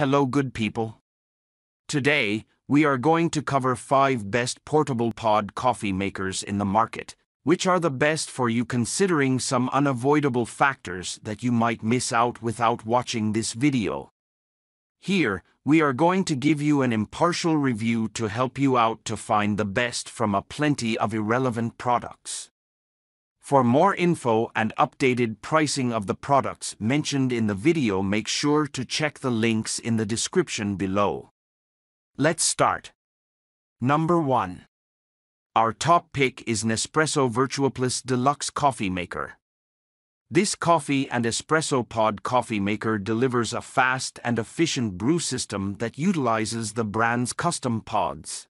Hello good people. Today, we are going to cover 5 best portable pod coffee makers in the market, which are the best for you considering some unavoidable factors that you might miss out without watching this video. Here, we are going to give you an impartial review to help you out to find the best from a plenty of irrelevant products. For more info and updated pricing of the products mentioned in the video make sure to check the links in the description below. Let's start. Number 1. Our top pick is Nespresso VertuoPlus Deluxe Coffee Maker. This coffee and espresso pod coffee maker delivers a fast and efficient brew system that utilizes the brand's custom pods.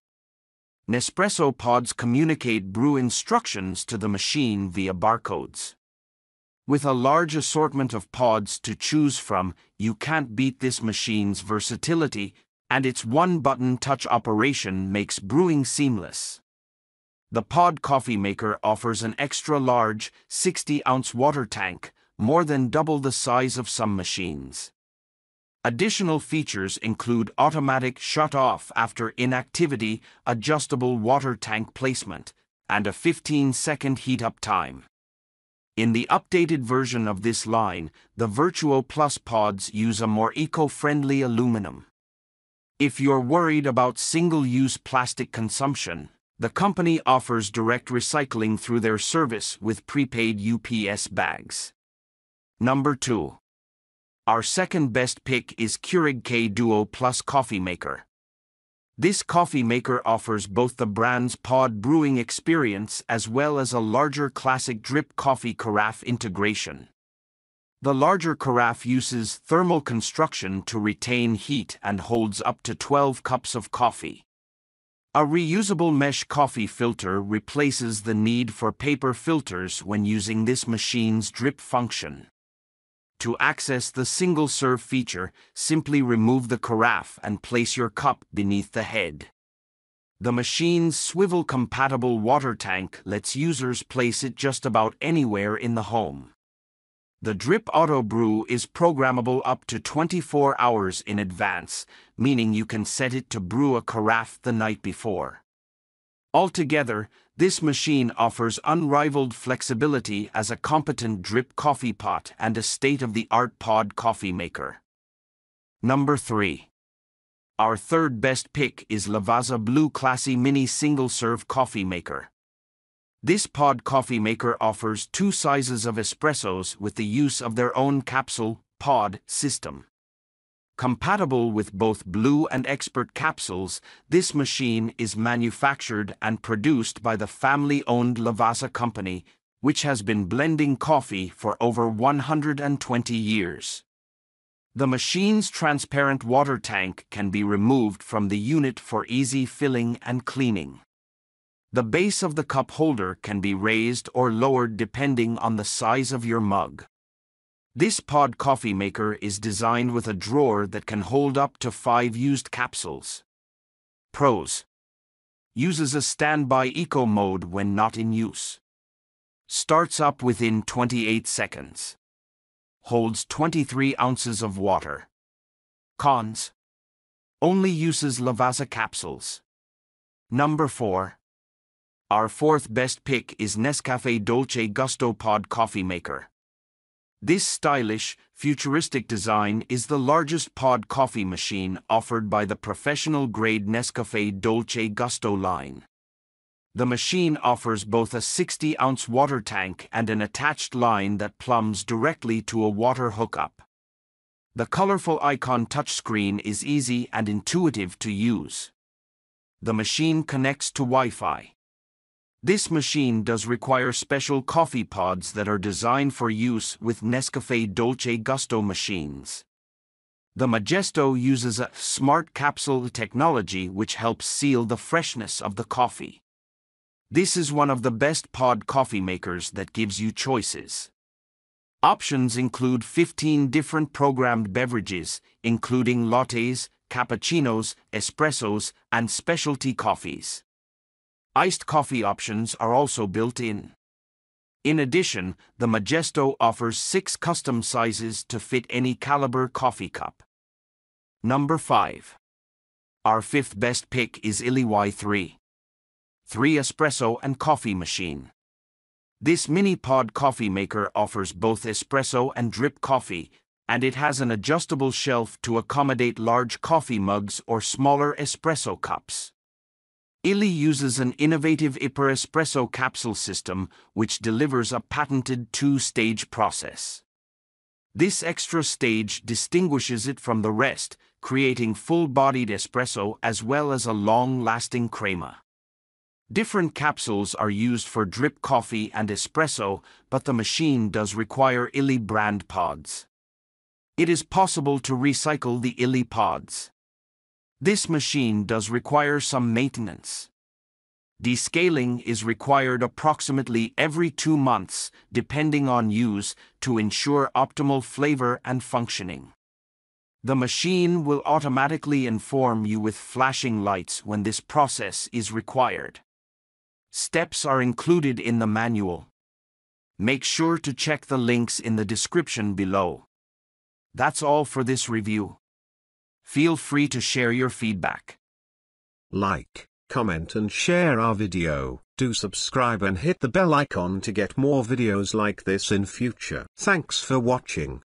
Nespresso pods communicate brew instructions to the machine via barcodes. With a large assortment of pods to choose from, you can't beat this machine's versatility, and its one-button touch operation makes brewing seamless. The Pod Coffee Maker offers an extra-large, 60-ounce water tank, more than double the size of some machines. Additional features include automatic shut-off after inactivity, adjustable water tank placement, and a 15-second heat-up time. In the updated version of this line, the Vertuo Plus pods use a more eco-friendly aluminum. If you're worried about single-use plastic consumption, the company offers direct recycling through their service with prepaid UPS bags. Number 2. Our second best pick is Keurig K Duo Plus Coffee Maker. This coffee maker offers both the brand's pod brewing experience as well as a larger classic drip coffee carafe integration. The larger carafe uses thermal construction to retain heat and holds up to 12 cups of coffee. A reusable mesh coffee filter replaces the need for paper filters when using this machine's drip function. To access the single serve feature, simply remove the carafe and place your cup beneath the head. The machine's swivel compatible water tank lets users place it just about anywhere in the home. The Drip Auto Brew is programmable up to 24 hours in advance, meaning you can set it to brew a carafe the night before. Altogether, this machine offers unrivaled flexibility as a competent drip coffee pot and a state-of-the-art pod coffee maker. Number 3. Our third best pick is Lavazza Blue Classy Mini Single-Serve Coffee Maker. This pod coffee maker offers two sizes of espressos with the use of their own capsule pod system. Compatible with both Blue and Expert capsules, this machine is manufactured and produced by the family-owned Lavazza company, which has been blending coffee for over 120 years. The machine's transparent water tank can be removed from the unit for easy filling and cleaning. The base of the cup holder can be raised or lowered depending on the size of your mug. This pod coffee maker is designed with a drawer that can hold up to 5 used capsules. Pros. Uses a standby eco mode when not in use. Starts up within 28 seconds. Holds 23 ounces of water. Cons. Only uses Lavazza capsules. Number 4. Our fourth best pick is Nescafe Dolce Gusto Pod Coffee Maker. This stylish, futuristic design is the largest pod coffee machine offered by the professional-grade Nescafe Dolce Gusto line. The machine offers both a 60-ounce water tank and an attached line that plumbs directly to a water hookup. The colorful icon touchscreen is easy and intuitive to use. The machine connects to Wi-Fi. This machine does require special coffee pods that are designed for use with Nescafe Dolce Gusto machines. The Majesto uses a smart capsule technology which helps seal the freshness of the coffee. This is one of the best pod coffee makers that gives you choices. Options include 15 different programmed beverages, including lattes, cappuccinos, espressos, and specialty coffees. Iced coffee options are also built in. In addition, the Majesto offers six custom sizes to fit any caliber coffee cup. Number 5. Our fifth best pick is Illy Y3. 3 espresso and coffee machine. This mini pod coffee maker offers both espresso and drip coffee, and it has an adjustable shelf to accommodate large coffee mugs or smaller espresso cups. Illy uses an innovative Iperespresso capsule system which delivers a patented two-stage process. This extra stage distinguishes it from the rest, creating full-bodied espresso as well as a long-lasting crema. Different capsules are used for drip coffee and espresso, but the machine does require Illy brand pods. It is possible to recycle the Illy pods. This machine does require some maintenance. Descaling is required approximately every two months, depending on use, to ensure optimal flavor and functioning. The machine will automatically inform you with flashing lights when this process is required. Steps are included in the manual. Make sure to check the links in the description below. That's all for this review. Feel free to share your feedback. Like, comment and share our video. Do subscribe and hit the bell icon to get more videos like this in future. Thanks for watching.